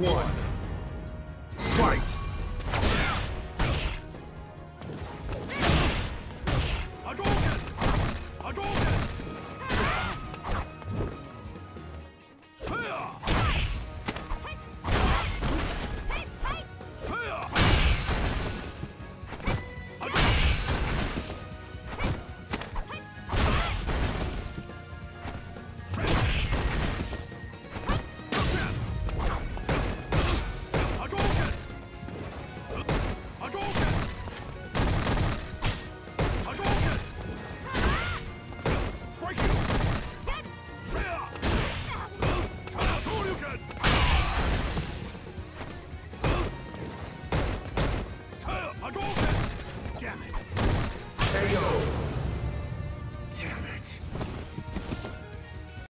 one. Fight! go.